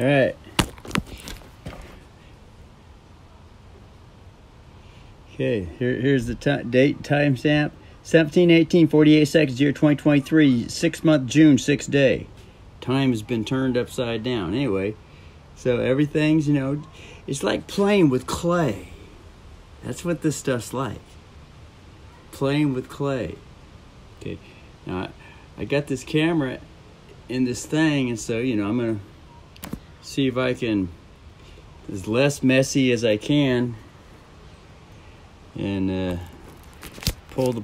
All right. Okay, here, here's the date timestamp 17, 18, 48 seconds, year 2023, six month, June, sixth day. Time has been turned upside down. Anyway, so everything's, you know, it's like playing with clay. That's what this stuff's like. Playing with clay. Okay, now I, I got this camera in this thing, and so, you know, I'm going to see if I can, as less messy as I can, and uh, pull the